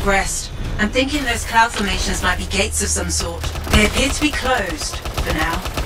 progressed. I'm thinking those cloud formations might be gates of some sort. They appear to be closed, for now.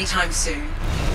anytime soon.